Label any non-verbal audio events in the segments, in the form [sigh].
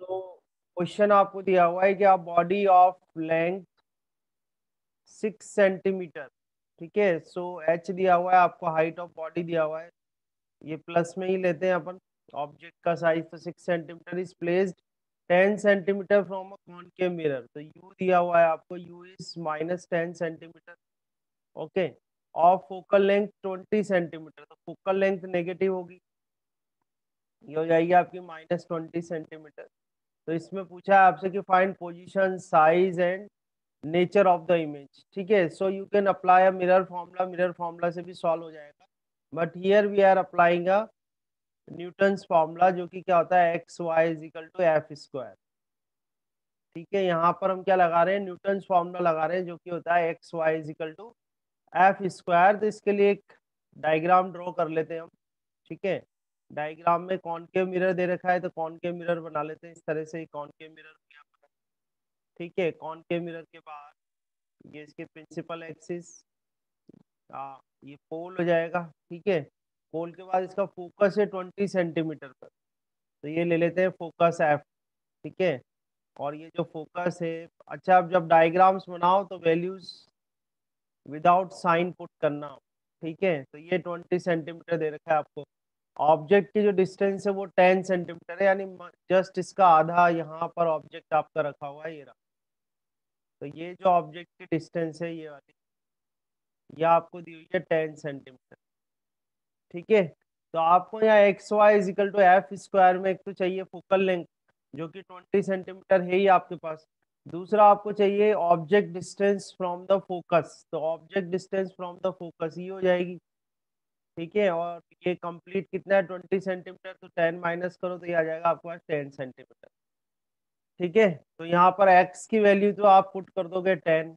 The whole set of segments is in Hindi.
तो क्वेश्चन आपको दिया हुआ है कि आप body of length six centimetre ठीक है? सो एच दिया हुआ है, आपको हाइट ऑफ़ बॉडी दिया हुआ है। ये प्लस में ही लेते हैं अपन। ऑब्जेक्ट का साइज़ तो six centimetre is placed ten centimetre from a concave mirror तो यू दिया हुआ है आपको u is minus ten centimetre okay और फोकल लेंथ ट्वेंटी सेंटीमीटर तो फोकल लेंथ नेगेटिव होगी। ये हो जाएगी आपकी माइनस ट्वेंटी सेंटीमीटर तो इसमें पूछा है आपसे कि find position size and nature of the image ठीक है? So you can apply a mirror formula mirror formula से भी सॉल्व हो जाएगा। But here we are applying a Newton's formula जो कि क्या होता है? X y is equal to f square ठीक है? यहाँ पर हम क्या लगा रहे हैं? न्यूटन्स फॉर्मूला लगा रहे हैं जो कि होता है x y is equal to f square तो इसके लिए एक डायग्राम ड्रॉ कर लेते हैं हम। ठीक है? डायग्राम में कॉनकेव मिरर दे रखा है तो कॉनकेव मिरर बना लेते हैं, इस तरह से कॉनकेव मिरर ठीक है कॉनकेव मिरर के बाद ये इसके प्रिंसिपल एक्सिस ये पोल हो जाएगा, ठीक है। पोल के बाद इसका फोकस है ट्वेंटी सेंटीमीटर पर तो ये ले लेते हैं फोकस एफ़ ठीक है। और ये जो फोकस है अच्छा आप जब डायग्राम्स बनाओ तो वैल्यूज़ विदाउट साइन पुट करना, ठीक है। तो ये ट्वेंटी सेंटीमीटर दे रखा है आपको। ऑब्जेक्ट की जो डिस्टेंस है वो टेन सेंटीमीटर है, यानी जस्ट इसका आधा यहाँ पर ऑब्जेक्ट आपका रखा हुआ है, ये रहा। तो ये जो ऑब्जेक्ट की डिस्टेंस है ये वाली, ये आपको दी हुई है टेन सेंटीमीटर। ठीक है? तो आपको यहाँ x y is equal to f square में एक तो चाहिए फोकल लेंथ, जो कि ट्वेंटी सेंटीमीटर है ही आपके पास। दूसरा आपको चाहिए object distance from the focus तो object distance from the focus ये हो जाएगी। ठीक है? और ये कंप्लीट कितना है? ट्वेंटी सेंटीमीटर तो टेन माइनस करो तो ये आ जाएगा आपके पास टेन सेंटीमीटर ठीक है? तो यहाँ पर एक्स की वैल्यू तो आप पुट कर दोगे टेन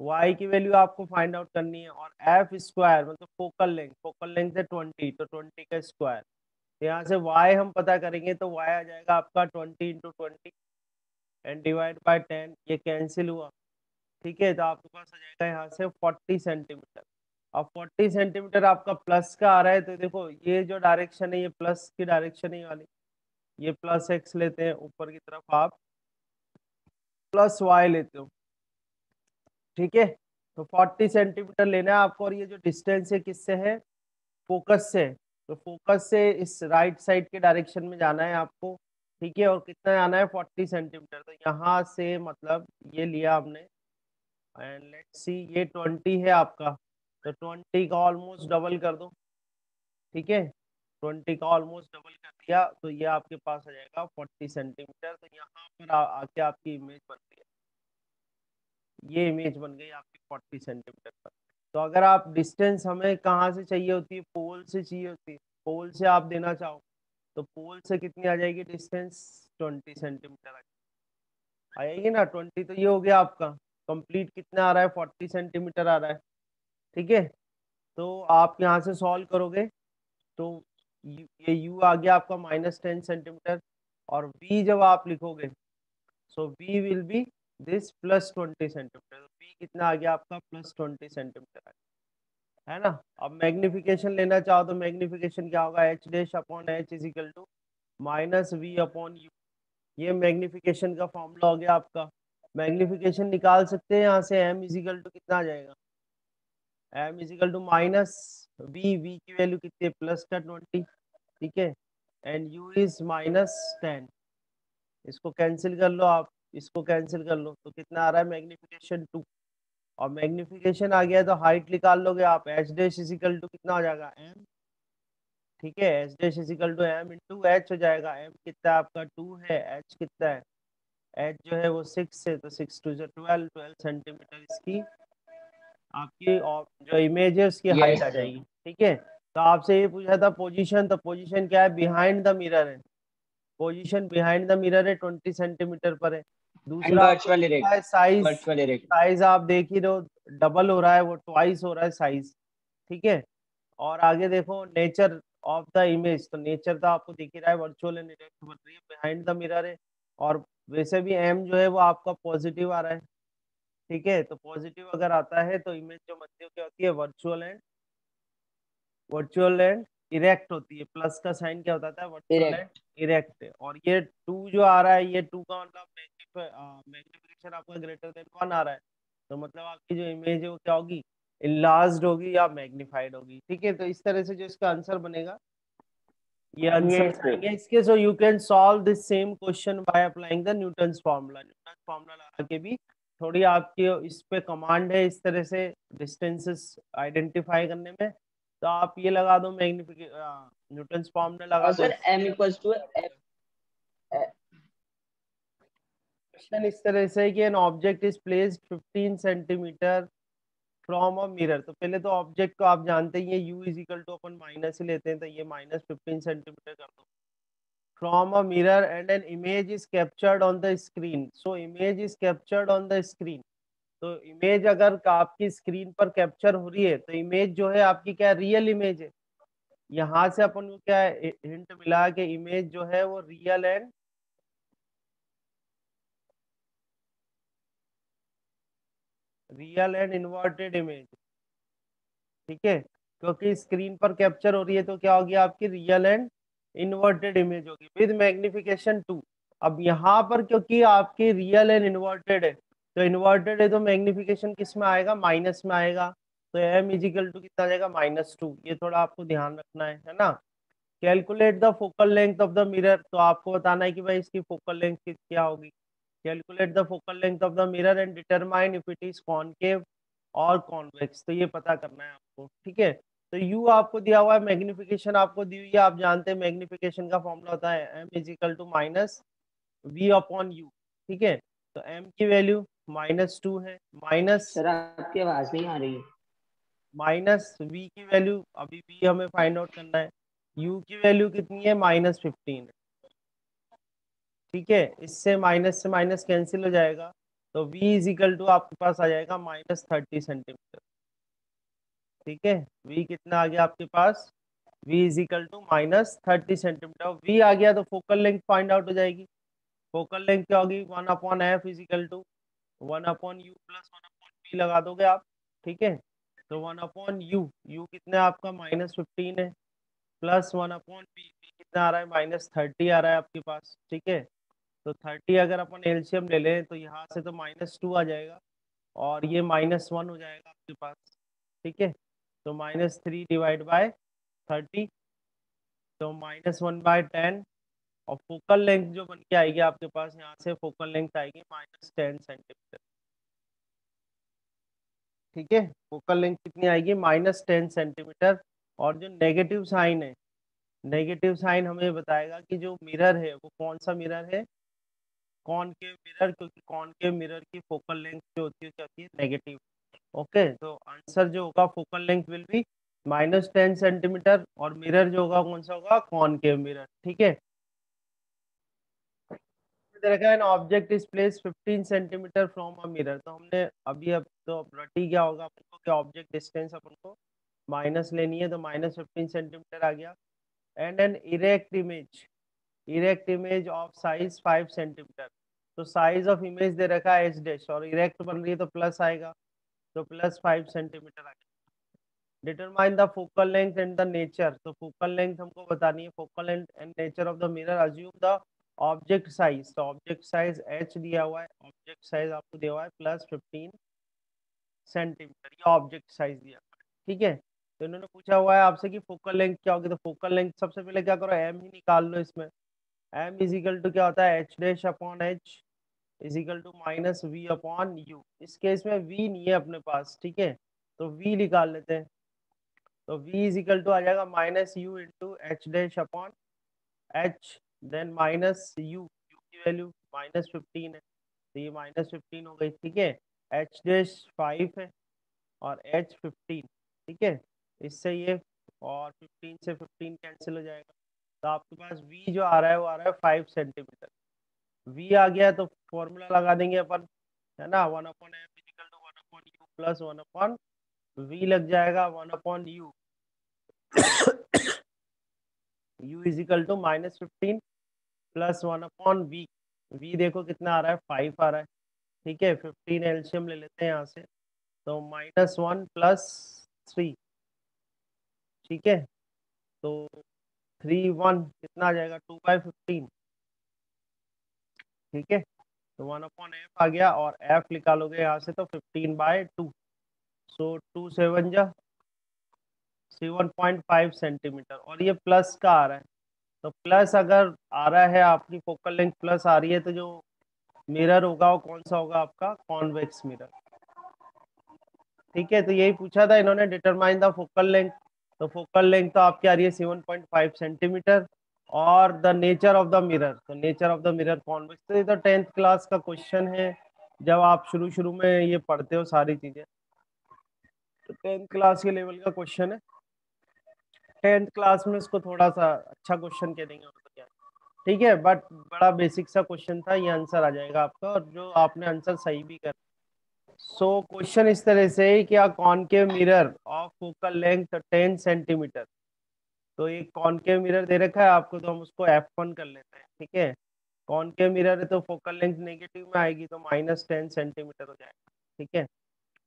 वाई की वैल्यू आपको फाइंड आउट करनी है और एफ़ स्क्वायर मतलब फोकल लेंथ फोकल लेंथ है ट्वेंटी तो ट्वेंटी का स्क्वायर तो यहाँ से वाई हम पता करेंगे तो वाई आ जाएगा आपका twenty into twenty and divide by ten ये कैंसिल हुआ। ठीक है? तो आपके पास आ जाएगा यहाँ से फोर्टी सेंटीमीटर अब फोर्टी सेंटीमीटर आपका प्लस का आ रहा है तो देखो, ये जो डायरेक्शन है, ये प्लस की डायरेक्शन है वाली। ये प्लस एक्स लेते हैं, ऊपर की तरफ़ आप प्लस वाई लेते हो। ठीक है? तो 40 सेंटीमीटर लेना है आपको, और ये जो डिस्टेंस है किससे है? फोकस से। तो फोकस से इस राइट साइड के डायरेक्शन में जाना है आपको। ठीक है? और कितना जाना है? 40 सेंटीमीटर तो यहाँ से मतलब ये लिया हमने। एंड लेट्स सी ये 20 है आपका। तो 20 का ऑलमोस्ट डबल कर दो। ठीक है? 20 का ऑलमोस्ट डबल कर दिया तो ये आपके पास आ जाएगा 40 सेंटीमीटर। तो यहाँ पर आके आपकी इमेज बन गई। ये इमेज बन गई आपकी फोर्टी सेंटीमीटर पर। तो अगर आप डिस्टेंस हमें कहाँ से चाहिए होती है? पोल से चाहिए होती है। पोल से आप देना चाहो तो पोल से कितनी आ जाएगी डिस्टेंस? ट्वेंटी सेंटीमीटर आ जाएगी। ना? ट्वेंटी तो ये हो गया आपका। कंप्लीट कितना आ रहा है? फोर्टी सेंटीमीटर आ रहा है। ठीक है? तो आप यहाँ से सॉल्व करोगे तो ये, यू आ गया आपका माइनस टेन सेंटीमीटर और वी जब आप लिखोगे so v will be this plus twenty centimetre v कितना आ गया आपका? प्लस ट्वेंटी सेंटीमीटर आ है ना? अब मैग्निफिकेशन लेना चाहो तो मैग्निफिकेशन क्या होगा? H dash upon h is equal to minus v upon u ये मैग्निफिकेशन का फॉर्मूला हो गया आपका। मैग्निफिकेशन निकाल सकते हैं यहाँ से एम इजिकल टू कितना आ जाएगा? M is equal to minus v v की वैल्यू कितनी है? प्लस का ट्वेंटी ठीक है? And u is minus ten इसको कैंसिल कर लो आप, इसको कैंसिल कर लो। तो कितना आ रहा है? मैग्निफिकेशन टू और मैग्निफिकेशन आ गया तो हाइट निकाल लोगे आप। एच डेश इजिकल टू कितना हो जाएगा? एम ठीक है? H dash is equal to m into h हो जाएगा। एम कितना आपका? टू है। एच कितना है? एच जो है वो सिक्स है तो सिक्स टू जो ट्वेल्व ट्वेल्व सेंटीमीटर इसकी आपकी जो इमेज है उसकी हाइट आ जाएगी ठीक है? तो आपसे ये पूछा था पोजीशन तो पोजीशन क्या है? बिहाइंड द मिरर है। पोजीशन बिहाइंड द मिरर है ट्वेंटी सेंटीमीटर पर है। दूसरा साइज़ साइज़ आप देख ही रहो डबल हो रहा है वो ट्वाइस हो रहा है साइज़ ठीक है? और आगे देखो नेचर ऑफ़ द इमेज तो नेचर तो आपको दिख ही रहा है वर्चुअल एंड बन रही है बिहाइंड द मिरर है। और वैसे भी एम जो है वो आपका पॉजिटिव आ रहा है। ठीक है तो पॉजिटिव अगर आता है तो इमेज जो बनती है क्या होती है virtual and virtual and erect होती है। प्लस का साइन क्या होता है? वर्टिकल इरेक्ट और ये टू जो आ रहा है ये टू का मतलब मैग्निफिकेशन आपका ग्रेटर देन वन आ रहा है। तो मतलब आपकी जो इमेज है वो क्या होगी? इलार्ज होगी या मैग्निफाइड होगी। ठीक है तो इस तरह से जो इसका आंसर बनेगा। ये आंसर इसके। So you can solve this same question by applying the Newton formula Newton's formula लगा के भी थोड़ी आपकी इस पे कमांड है इस तरह से डिस्टेंसेस आइडेंटिफाई करने में तो आप ये लगा दो मैग्निफिक न्यूटन्स फार्मूला लगा दो। M इक्वल्स टू क्वेश्चन इस तरह से कि an object is placed 15 centimetre from a mirror तो पहले तो ऑब्जेक्ट को आप जानते ही हैं u इज़ इक्वल टू अपन माइनस ही लेते हैं तो ये माइनस फिफ्टीन सेंटीमीटर कर दो। From a mirror and an image is captured on the screen so image is captured on the screen तो इमेज अगर आपकी स्क्रीन पर कैप्चर हो रही है तो इमेज जो है आपकी क्या रियल इमेज है। यहाँ से अपन को क्या हिंट मिला कि इमेज जो है वो real and real and inverted image ठीक है? क्योंकि स्क्रीन पर कैप्चर हो रही है तो क्या होगी आपकी? रियल एंड इन्वर्टेड इमेज होगी। विद मैग्निफिकेशन टू अब यहाँ पर क्योंकि आपकी रियल एंड इन्वर्टेड है तो इन्वर्टेड है तो मैग्निफिकेशन किसमें आएगा? माइनस में आएगा। तो एम इजिकल टू कितना जाएगा? माइनस टू ये थोड़ा आपको ध्यान रखना है है ना? Calculate the focal length of the mirror तो आपको बताना है कि भाई इसकी फोकल लेंथ क्या होगी? Calculate the focal length of the mirror and determine if it is concave और कॉन्वेक्स तो ये पता करना है आपको, ठीक है? तो यू आपको दिया हुआ है मैग्निफिकेशन आपको दी हुई है आप जानते हैं मैग्निफिकेशन का फॉर्मूला होता है m is equal to minus v upon u ठीक है? तो एम की वैल्यू माइनस टू है माइनस सर आपकी आवाज़ नहीं आ रही माइनस वी की वैल्यू अभी वी हमें फाइंड आउट करना है यू की वैल्यू कितनी है? माइनस फिफ्टीन ठीक है? इससे माइनस से माइनस कैंसिल हो जाएगा तो v इज़ इक्वल टू आपके पास आ जाएगा माइनस थर्टी सेंटीमीटर ठीक है? V कितना आ गया आपके पास? V is equal to minus thirty centimetre v आ गया तो फोकल लेंथ फाइंड आउट हो जाएगी। फोकल लेंथ क्या होगी? One upon f is equal to one upon u plus one upon v लगा दोगे आप, ठीक है? तो वन अपॉन यू यू कितना आपका? माइनस फिफ्टीन है। Plus one upon v v कितना आ रहा है? माइनस थर्टी आ रहा है आपके पास, ठीक है? तो थर्टी अगर अपन एलसीएम ले लें तो यहाँ से तो माइनस टू आ जाएगा और ये माइनस वन हो जाएगा आपके पास, ठीक है? तो minus three divide by thirty तो माइनस वन बाय टेन और फोकल लेंथ जो बन के आएगी आपके पास, यहाँ से फोकल लेंथ आएगी माइनस टेन सेंटीमीटर ठीक है? फोकल लेंथ कितनी आएगी? माइनस टेन सेंटीमीटर और जो नेगेटिव साइन है नेगेटिव साइन हमें बताएगा कि जो मिरर है, वो कौन सा मिरर है? कौन के मिरर क्योंकि कौन के मिरर की फोकल लेंथ जो होती है, क्या होती है? Negative okay? तो आंसर जो होगा, focal length will be minus ten centimetre और मिरर जो होगा, कौन सा होगा? कौन के मिरर ठीक है? Object is place 15 centimetre from a mirror तो हमने अभी अब तो रटी क्या होगा? अपन को ऑब्जेक्ट डिस्टेंस अपन को माइनस लेनी है तो माइनस फिफ्टीन सेंटीमीटर आ गया। And an erect image erect image of size five centimetre तो साइज़ ऑफ़ इमेज दे रखा है एच डैश और इरेक्ट बन रही है तो प्लस आएगा। तो प्लस फाइव सेंटीमीटर आएगा determine the focal length and the nature तो फोकल लेंथ हमको बतानी है। Focal length and nature of the mirror assume the object size तो ऑब्जेक्ट साइज़ एच दिया हुआ है। ऑब्जेक्ट साइज़ आपको दिया हुआ है। प्लस फिफ्टीन सेंटीमीटर ये ऑब्जेक्ट साइज़ दिया। हुआ है ठीक है? तो इन्होंने पूछा हुआ है आपसे कि फोकल लेंथ क्या होगी? तो फोकल लेंथ सबसे पहले क्या करो? एम ही निकाल लो इसमें। एम इज़ इक्वल टू क्या होता है? H dash upon h is equal to minus v upon u इस केस में वी नहीं है अपने पास, ठीक है? तो वी निकाल लेते हैं। तो v इज़ इक्वल टू आ जाएगा minus u into h dash upon h then minus u u की वैल्यू माइनस फिफ्टीन है। तो ये माइनस फिफ्टीन हो गई, ठीक है? एच डैश फाइव है और एच फिफ्टीन ठीक है? इससे ये और फिफ्टीन से फिफ्टीन कैंसिल हो जाएगा। तो आपके पास v जो आ रहा है, वो आ रहा है फाइव सेंटीमीटर v आ गया तो फॉर्मूला लगा देंगे अपन, है ना? One upon m is equal to one upon u plus one upon v लग जाएगा one upon u u is equal to minus fifteen plus one upon v v देखो कितना आ रहा है? फाइव आ रहा है। ठीक है? फिफ्टीन एल्शियम ले लेते हैं यहाँ से। तो माइनस वन प्लस थ्री ठीक है? तो थ्री वन कितना आ जाएगा? टू बाई फिफ्टीन ठीक है? तो वन अपॉन एफ़ आ गया और एफ़ निकालोगे यहाँ से तो fifteen by two so two seven जा सेवन पॉइंट फाइव सेंटीमीटर और ये प्लस का आ रहा है। तो प्लस अगर आ रहा है, आपकी फोकल लेंथ प्लस आ रही है तो जो मिरर होगा वो कौन सा होगा आपका? कॉन्वेक्स मिरर ठीक है? तो यही पूछा था, इन्होंने डिटरमाइन द फोकल लेंथ तो फोकल लेंथ तो आपकी आ रही है सेवन पॉइंट फाइव सेंटीमीटर और the nature of the mirror तो nature of the mirror convex तो ये तो टेंथ क्लास का क्वेश्चन है। जब आप शुरू शुरू में ये पढ़ते हो सारी चीज़ें तो टेंथ क्लास के लेवल का क्वेश्चन है। टेंथ क्लास में इसको थोड़ा सा अच्छा क्वेश्चन कह देंगे तो क्या ठीक है? बट बड़ा बेसिक सा क्वेश्चन था ये आंसर आ जाएगा आपका। और जो आपने आंसर सही भी कर सो so, क्वेश्चन इस तरह से क्या concave mirror of focal length ten centimetre तो एक कॉनकेव मिरर दे रखा है? आपको तो हम उसको एफ़ वन कर लेते हैं, ठीक है? कॉनकेव मिरर है तो फोकल लेंथ नेगेटिव में आएगी तो माइनस टेन सेंटीमीटर हो जाएगा, ठीक है?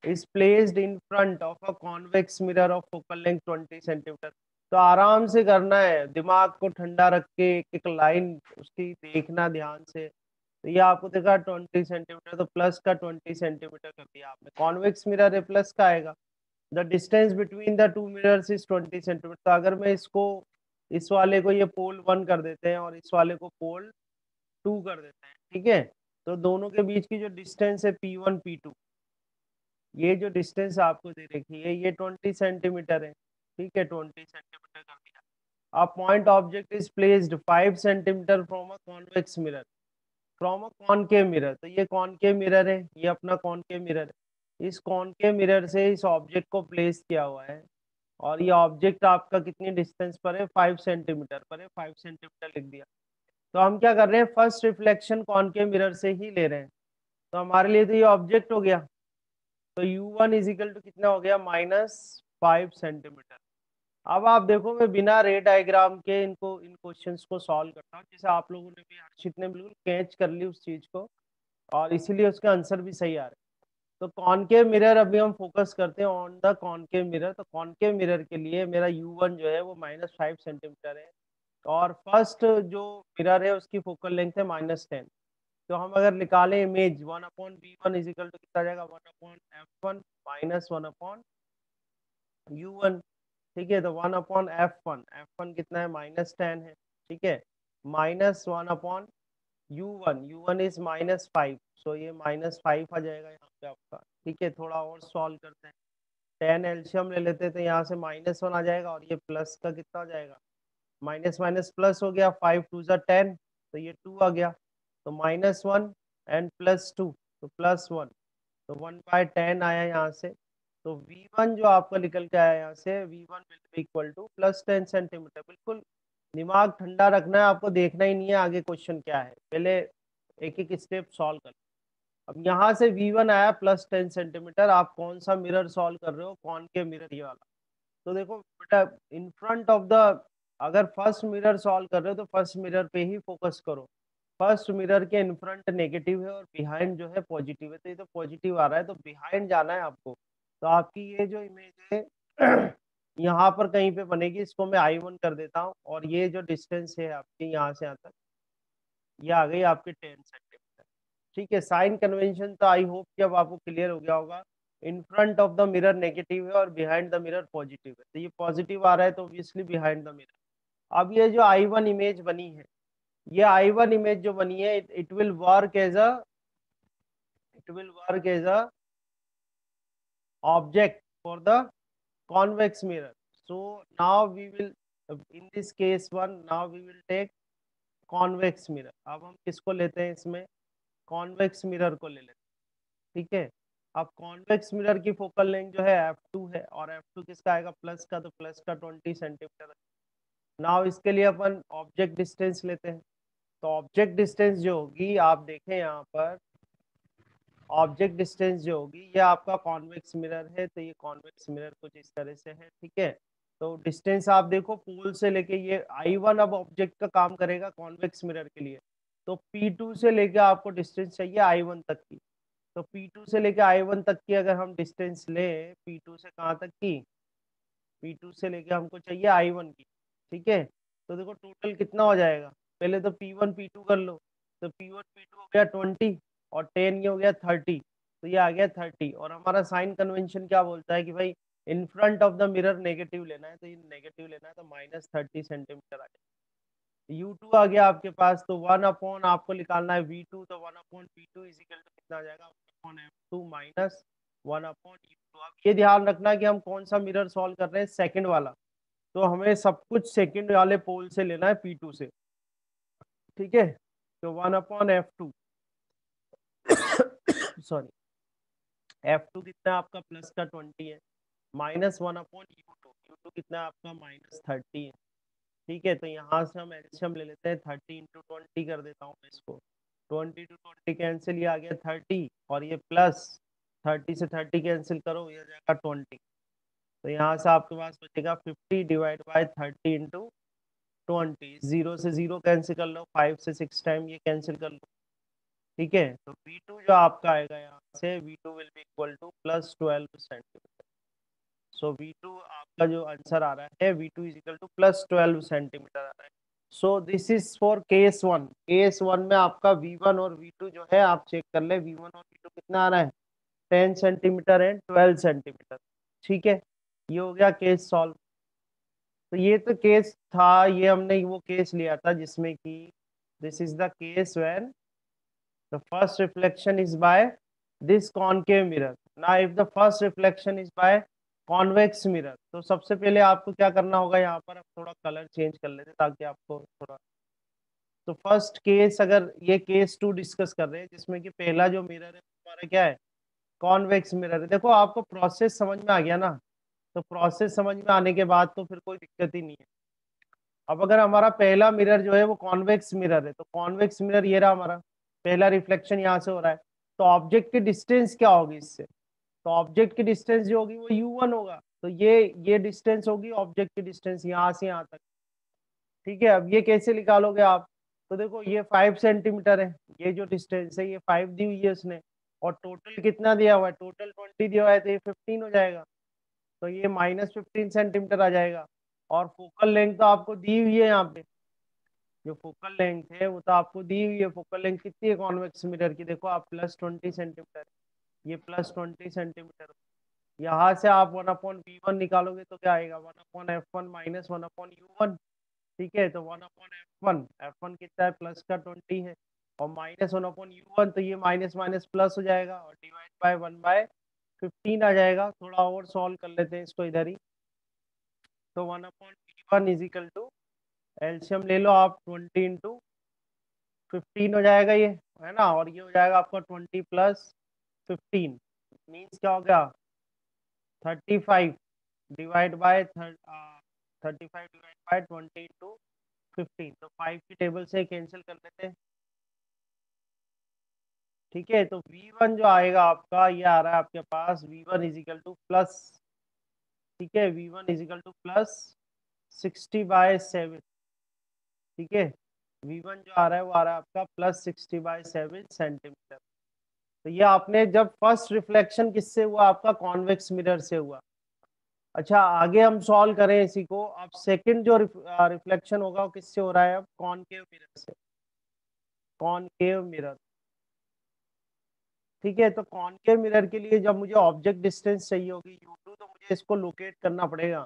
Is placed in front of a convex mirror of focal length twenty centimetre तो आराम से करना है, दिमाग को ठंडा रख के एक एक लाइन उसकी देखना ध्यान से। तो ये आपको देखा ट्वेंटी सेंटीमीटर तो प्लस का ट्वेंटी सेंटीमीटर कर दिया आपने। कॉन्वेक्स मिरर है प्लस का आएगा। The distance between the two mirrors is twenty centimetre तो अगर मैं इसको, इस वाले को ये पोल वन कर देते हैं और इस वाले को पोल टू कर देते हैं, ठीक है? तो दोनों के बीच की जो डिस्टेंस है पी वन पी टू ये जो डिस्टेंस आपको दे रखी है, ये ट्वेंटी सेंटीमीटर है, ठीक है? ट्वेंटी सेंटीमीटर कर दिया a point object is placed five centimetre from a convex mirror from a concave mirror तो ये कॉनकेव मिरर है, ये अपना कॉनकेव मिरर है. इस कौन के मिरर से इस ऑब्जेक्ट को प्लेस किया हुआ है और ये ऑब्जेक्ट आपका कितनी डिस्टेंस पर है? फाइव सेंटीमीटर पर है। फाइव सेंटीमीटर लिख दिया। तो हम क्या कर रहे हैं? फ़र्स्ट रिफ्लेक्शन कौन के मिरर से ही ले रहे हैं। तो हमारे लिए तो ये ऑब्जेक्ट हो गया। तो यू वन इजिकल टू कितना हो गया? Minus five centimetre. अब आप देखो, मैं बिना रे डायग्राम के इनको, इन क्वेश्चंस को सॉल्व करता हूँ। जैसे आप लोगों ने भी, हर्षित ने बिल्कुल कैच कर ली उस चीज़ को। और इसीलिए उसके आंसर भी सही आ रहे तो कॉनकेव मिरर अभी हम फोकस करते हैं ऑन द कॉनकेव मिरर तो कॉनकेव मिरर के लिए मेरा यू वन जो है वो माइनस फाइव सेंटीमीटर है और फ़र्स्ट जो मिरर है उसकी फोकल लेंथ है माइनस टेन तो हम अगर निकालें image one upon v one is equal to कितना जाएगा? One upon f one minus one upon u one ठीक है तो one upon f one f one कितना है? माइनस टेन है. ठीक है? Minus one upon u one u one is minus five so ये माइनस फाइव आ जाएगा यहाँ पे आपका। ठीक है, थोड़ा और सॉल्व करते हैं। टेन एल्शियम ले लेते तो यहाँ से माइनस वन आ जाएगा और ये प्लस का कितना आ जाएगा? माइनस माइनस प्लस हो गया फाइव टू ज़ा टेन तो ये टू आ गया। तो minus one and plus two तो प्लस वन तो वन बाय टेन आया यहाँ से। तो V1 जो आपका निकल के आया यहाँ से V1 will be equal to plus ten centimetre बिल्कुल। दिमाग ठंडा रखना है, आपको देखना ही नहीं है आगे क्वेश्चन क्या है। पहले एक एक स्टेप सॉल्व कर। अब यहाँ से V1 आया प्लस टेन सेंटीमीटर आप कौन सा मिरर सॉल्व कर रहे हो? कौन के मिरर ये वाला। तो देखो, बेटा इन फ्रंट ऑफ़ द अगर फ़र्स्ट मिरर सॉल्व कर रहे हो तो फ़र्स्ट मिरर पे ही फोकस करो। फ़र्स्ट मिरर के इन फ्रंट नेगेटिव है और बिहाइंड जो है पॉजिटिव है। तो ये तो पॉजिटिव आ रहा है तो बिहाइंड जाना है आपको। तो आपकी ये जो इमेज है यहाँ पर कहीं पे बनेगी, इसको मैं आई वन कर देता हूँ और ये जो डिस्टेंस है आपकी यहाँ से यहाँ तक ये आ गई आपके टेन सेंटीमीटर ठीक है साइन कन्वेंशन तो आई होप कि अब आपको क्लियर हो गया होगा. In front of the mirror negative है और बिहाइंड द मिरर पॉजिटिव है. तो ये पॉजिटिव आ रहा है तो ऑब्वियसली बिहाइंड द मिरर अब ये जो आई वन इमेज बनी है, ये आई वन इमेज जो बनी है it will work as a it will work as a object for the convex mirror. So now we will, in this case one, now we will take convex mirror. अब हम किसको लेते हैं इसमें? Convex mirror को ले लेते हैं। ठीक है? अब कॉन्वेक्स मिरर की फोकल लेंथ जो है f2 है और f2 किसका आएगा? प्लस का तो प्लस का 20 सेंटीमीटर नाउ इसके लिए अपन ऑब्जेक्ट डिस्टेंस लेते हैं। तो ऑब्जेक्ट डिस्टेंस जो होगी आप देखें यहाँ पर ऑब्जेक्ट डिस्टेंस जो होगी, ये आपका कॉन्वेक्स मिरर है तो ये कॉन्वेक्स मिरर कुछ इस तरह से है, ठीक है? तो डिस्टेंस आप देखो, पोल से लेके ये आई वन अब ऑब्जेक्ट का काम करेगा कॉन्वेक्स मिरर के लिए। तो पी टू से लेके आपको डिस्टेंस चाहिए आई वन तक की। तो पी टू से लेके आई वन तक की अगर हम डिस्टेंस लें पी टू से कहाँ तक की? पी टू से लेके हमको चाहिए आई वन की, ठीक है? तो देखो टोटल कितना हो जाएगा? पहले तो पी वन पी टू कर लो। तो पी वन पी टू हो गया ट्वेंटी और टेन ये हो गया थर्टी तो ये आ गया थर्टी। और हमारा साइन कन्वेंशन क्या बोलता है कि भाई, in front of the mirror negative लेना है तो ये नेगेटिव लेना है तो माइनस थर्टी सेंटीमीटर आ जाएगा यू टू आ गया आपके पास तो वन अपॉन आपको निकालना है वी टू तो one upon p two equal to कितना जाएगा? Upon f two minus one upon u two. अब ये ध्यान रखना कि हम कौन सा मिरर सॉल्व कर रहे हैं, सेकंड वाला। तो हमें सब कुछ सेकंड वाले पोल से लेना है पी टू से। ठीक है? तो one upon f two. Sorry f two कितना आपका प्लस का ट्वेंटी है? Minus one upon u two u two कितना आपका? माइनस थर्टी है। ठीक है तो यहाँ से हम एल्शियम ले लेते हैं। थर्टी इंटू ट्वेंटी कर देता हूँ मैं इसको। ट्वेंटी टू ट्वेंटी कैंसिल ये आ गया थर्टी और ये प्लस थर्टी से थर्टी कैंसिल करो, ये जाएगा ट्वेंटी तो यहाँ से आपके पास बचेगा fifty divide by thirty into twenty zero से ज़ीरो कैंसिल कर लो। फाइव से सिक्स टाइम ये कैंसिल कर लो। ठीक है? तो वी टू जो आपका आएगा यहाँ से v two will be equal to plus twelve centimetre so v two आपका जो आंसर आ रहा है v two is equal to plus twelve centimetre आ रहा है. So this is for case one case one में आपका वी वन और वी टू जो है, आप चेक कर ले वी वन और वी टू कितना आ रहा है? Ten centimetre and twelve centimetre ठीक है? ये हो गया केस सॉल्व तो ये तो केस था, ये हमने वो केस लिया था जिसमें कि this is the case when the first reflection is by this concave mirror ना if the first reflection is by convex mirror तो सबसे पहले आपको क्या करना होगा? यहाँ पर थोड़ा कलर चेंज कर लेते ताकि आपको थोड़ा तो फ़र्स्ट केस अगर ये केस टू डिस्कस कर रहे हैं, जिसमें कि पहला जो मिरर है, हमारा क्या है? कॉन्वेक्स मिरर है। देखो, आपको प्रोसेस समझ में आ गया ना? तो प्रोसेस समझ में आने के बाद तो फिर कोई दिक्कत ही नहीं है। अब अगर हमारा पहला मिरर जो है, वो कॉन्वेक्स मिरर है तो कॉन्वेक्स मिरर ये रहा हमारा। पहला रिफ्लेक्शन यहाँ से हो रहा है। तो ऑब्जेक्ट की डिस्टेंस क्या होगी इससे? तो ऑब्जेक्ट की डिस्टेंस जो होगी वो यू वन होगा। तो ये ये डिस्टेंस होगी ऑब्जेक्ट की डिस्टेंस यहाँ से यहाँ तक। ठीक है, अब ये कैसे निकालोगे आप? तो देखो, ये फाइव सेंटीमीटर है। ये जो डिस्टेंस है, ये फाइव दी हुई है उसने। और टोटल कितना दिया हुआ है? टोटल ट्वेंटी दिया हुआ है तो ये फिफ्टीन हो जाएगा। तो ये माइनस फिफ्टीन सेंटीमीटर आ जाएगा। और फोकल लेंथ तो आपको दी हुई है यहाँ पे। जो फोकल लेंथ है, वो तो आपको दी हुई है। फोकल लेंथ कितनी है कॉन्वेक्स मिरर की? देखो, आप प्लस ट्वेंटी सेंटीमीटर ये प्लस ट्वेंटी सेंटीमीटर यहाँ से आप वन अपॉन वी वन निकालोगे तो क्या आएगा? One upon f one minus one upon u one ठीक है? तो one upon f one f one कितना है? प्लस का ट्वेंटी है। और minus one upon u one तो ये माइनस माइनस प्लस हो जाएगा और divide by one by fifteen आ जाएगा। थोड़ा और सॉल्व कर लेते हैं इसको इधर ही। तो one upon v one equal to एल्शियम ले लो आप ट्वेंटी इंटू फिफ्टीन हो जाएगा ये, है ना? और ये हो जाएगा आपका ट्वेंटी प्लस फिफ्टीन। मीन्स क्या हो गया? Thirty five divide by thirty five divide by twenty into fifteen. तो फाइव की टेबल से कैंसिल कर लेते हैं। ठीक है तो V1 जो आएगा आपका, ये आ रहा है आपके पास V1 इजिकल टू प्लस ठीक है V1 equal to plus sixty by seven ठीक है? V1 जो आ रहा है वो आ रहा है आपका plus sixty by seven centimetre तो ये आपने जब फ़र्स्ट रिफ्लेक्शन किससे हुआ? आपका कॉन्वेक्स मिरर से हुआ। अच्छा आगे हम सॉल्व करें इसी को। अब सेकंड जो रिफ्लेक्शन होगा वो किससे हो रहा है अब? कॉनकेव मिरर से। कॉनकेव मिरर ठीक है तो कॉनकेव मिरर के लिए जब मुझे ऑब्जेक्ट डिस्टेंस चाहिए होगी यू टू तो मुझे इसको लोकेट करना पड़ेगा।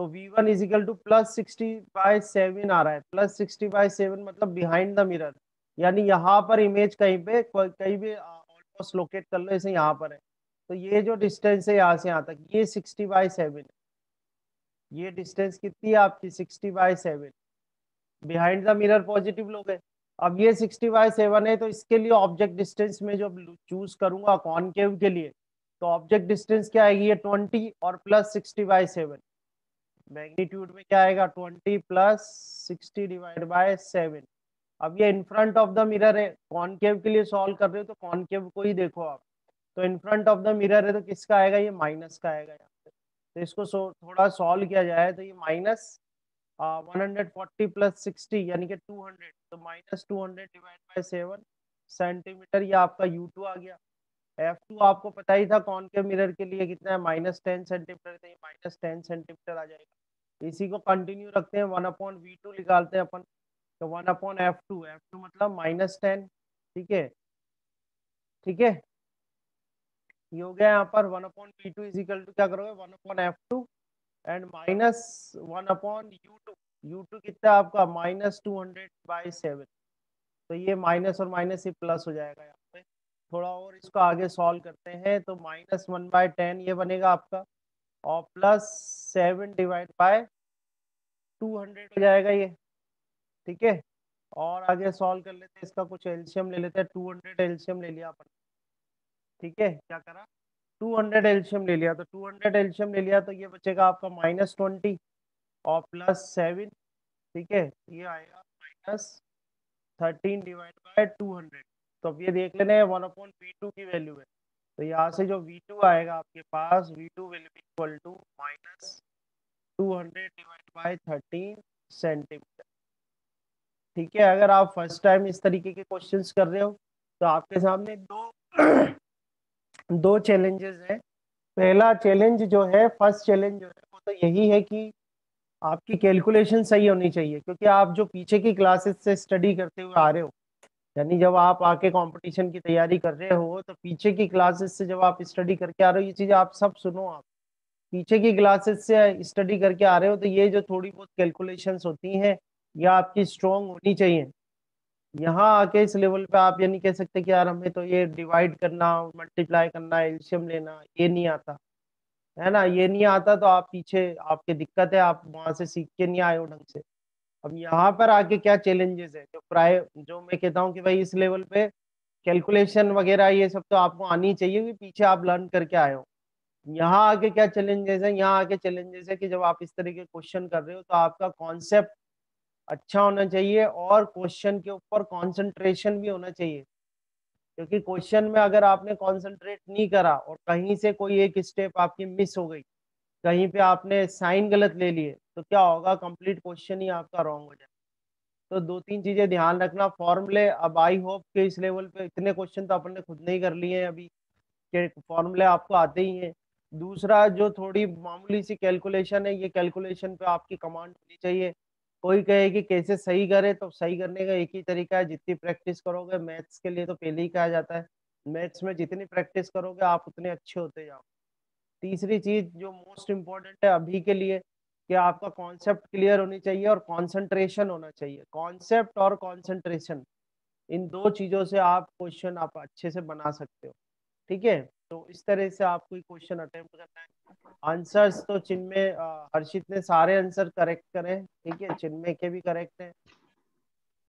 तो v one equal to plus sixty by seven आ रहा है। प्लस सिक्सटी बाय सेवन मतलब बिहाइंड द मिरर यानी यहाँ पर इमेज कहीं पे कहीं भी ऑलमोस्ट लोकेट कर लो जैसे यहाँ पर है। तो ये जो डिस्टेंस है यहाँ से यहाँ तक, ये सिक्सटी बाय सेवन है। ये डिस्टेंस कितनी है आपकी? Sixty by seven behind the mirror positive लोग है। अब ये सिक्सटी बाय सेवन है तो इसके लिए ऑब्जेक्ट डिस्टेंस में जो चूज़ करूँगा कॉनकेव के लिए तो ऑब्जेक्ट डिस्टेंस क्या आएगी? ये ट्वेंटी और plus sixty by seven magnitude में क्या आएगा? Twenty plus sixty divide by seven. अब ये in front of the mirror है। कॉनकेव के लिए सॉल्व कर रहे हो तो कॉनकेव को ही देखो आप। तो in front of the mirror है तो किसका आएगा? ये माइनस का आएगा यहाँ पे। तो इसको थोड़ा सॉल्व किया जाए तो ये minus one hundred forty plus sixty यानी कि टू हंड्रेड तो minus two hundred divide by seven centimetre ये आपका यू टू आ गया। एफ़ टू आपको पता ही था कौन के मिरर के लिए कितना है? Minus ten centimetre minus ten centimetre आ जाएगा। इसी को कंटिन्यू रखते हैं वन अपॉन वी टू निकालते हैं अपन। तो one upon f two f two मतलब माइनस टेन ठीक है? ठीक है? ये हो गया यहाँ पर one upon v two equal to क्या करोगे? One upon f two and minus one upon u two u two कितना आपका? Minus two hundred by seven तो ये माइनस और माइनस ही प्लस हो जाएगा यहाँ पे। थोड़ा और इसको आगे सॉल्व करते हैं तो माइनस वन बाय टेन ये बनेगा आपका। और plus seven divide by two hundred हो जाएगा ये, ठीक है? और आगे सॉल्व कर लेते हैं, इसका कुछ एल्शियम ले लेते हैं टू हंड्रेड एल्शियम ले लिया अपन, ठीक है? क्या करा? टू हंड्रेड एल्शियम ले लिया तो टू हंड्रेड एल्शियम ले लिया तो ये बचेगा आपका माइनस ट्वेंटी और प्लस सेवन ठीक है? ये आएगा minus thirteen divide by two hundred तो अब ये देख लेने वन अपॉइंट बी टू की वैल्यू है। तो यहाँ से जो वी टू आएगा आपके पास v two will be equal to minus two hundred divide by thirteen centimetre ठीक है, अगर आप फ़र्स्ट टाइम इस तरीके के क्वेश्चंस कर रहे हो तो आपके सामने दो [clears throat] दो चैलेंजेस हैं। पहला चैलेंज जो है फ़र्स्ट चैलेंज जो है, वो तो यही है कि आपकी कैलकुलेशन सही होनी चाहिए, क्योंकि आप जो पीछे की क्लासेस से स्टडी करते हुए आ रहे हो यानी जब आप आके कंपटीशन की तैयारी कर रहे हो तो पीछे की क्लासेस से जब आप स्टडी करके आ रहे हो, ये चीज़ आप सब सुनो आप। पीछे की क्लासेस से स्टडी करके आ रहे हो तो ये जो थोड़ी बहुत कैलकुलेशंस होती हैं, ये आपकी स्ट्रॉन्ग होनी चाहिए। यहाँ आके इस लेवल पे आप ये नहीं कह सकते कि यार हमें तो ये डिवाइड करना मल्टीप्लाई करना एल्शियम लेना, ये नहीं आता। है ना? ये नहीं आता तो आप पीछे, आपकी दिक्कत है, आप वहाँ से सीख के नहीं आए हो ढंग से। अब यहाँ पर आके क्या चैलेंजेस है? जो प्राय, जो मैं कहता हूँ कि भाई इस लेवल पे कैलकुलेशन वगैरह ये सब तो आपको आनी चाहिए कि पीछे आप लर्न करके आए हो। यहाँ आके क्या चैलेंजेस है? यहाँ आके चैलेंजेस है कि जब आप इस तरह के क्वेश्चन कर रहे हो तो आपका कॉन्सेप्ट अच्छा होना चाहिए और क्वेश्चन के ऊपर कॉन्सेंट्रेशन भी होना चाहिए। क्योंकि क्वेश्चन में अगर आपने कॉन्सेंट्रेट नहीं करा और कहीं से कोई एक स्टेप आपकी मिस हो गई कहीं पे आपने साइन गलत ले लिए तो क्या होगा? कंप्लीट क्वेश्चन ही आपका रॉन्ग हो जाए तो दो तीन चीज़ें ध्यान रखना। फॉर्मूले अब आई होप के इस लेवल पे इतने क्वेश्चन तो अपन ने खुद नहीं कर लिए हैं अभी, के फॉर्मूले आपको आते ही हैं। दूसरा, जो थोड़ी मामूली सी कैलकुलेशन है, ये कैलकुलेशन पे आपकी कमांड होनी चाहिए। कोई कहे कि कैसे सही करे तो सही करने का एक ही तरीका है। जितनी प्रैक्टिस करोगे मैथ्स के लिए तो पहले ही कहा जाता है। मैथ्स में जितनी प्रैक्टिस करोगे, आप उतने अच्छे होते जाओ तीसरी चीज़ जो मोस्ट इम्पोर्टेंट है अभी के लिए कि आपका कॉन्सेप्ट क्लियर होनी चाहिए और कॉन्सेंट्रेशन होना चाहिए। कॉन्सेप्ट और कॉन्सेंट्रेशन इन दो चीज़ों से आप क्वेश्चन आप अच्छे से बना सकते हो। ठीक है? तो इस तरह से आप कोई क्वेश्चन अटेम्प्ट करना है। आंसर्स तो चिन्मय हर्षित ने सारे आंसर करेक्ट करें। ठीक है? चिन्मय के भी करेक्ट है।